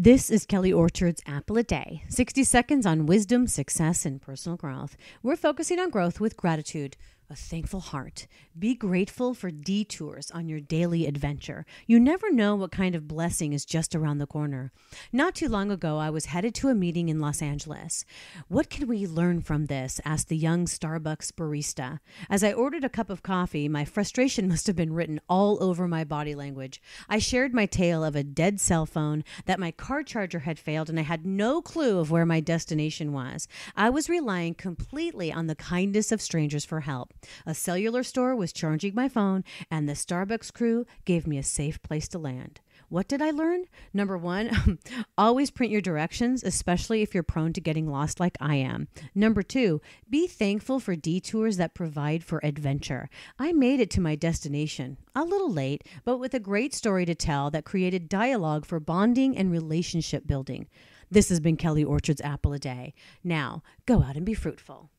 This is Kelly Orchard's Apple a Day 60 seconds on wisdom, success, and personal growth. We're focusing on growth with gratitude a thankful heart. Be grateful for detours on your daily adventure. You never know what kind of blessing is just around the corner. Not too long ago, I was headed to a meeting in Los Angeles. What can we learn from this? asked the young Starbucks barista. As I ordered a cup of coffee, my frustration must have been written all over my body language. I shared my tale of a dead cell phone, that my car charger had failed, and I had no clue of where my destination was. I was relying completely on the kindness of strangers for help. A cellular store was charging my phone, and the Starbucks crew gave me a safe place to land. What did I learn? Number one, always print your directions, especially if you're prone to getting lost like I am. Number two, be thankful for detours that provide for adventure. I made it to my destination, a little late, but with a great story to tell that created dialogue for bonding and relationship building. This has been Kelly Orchard's Apple a Day. Now, go out and be fruitful.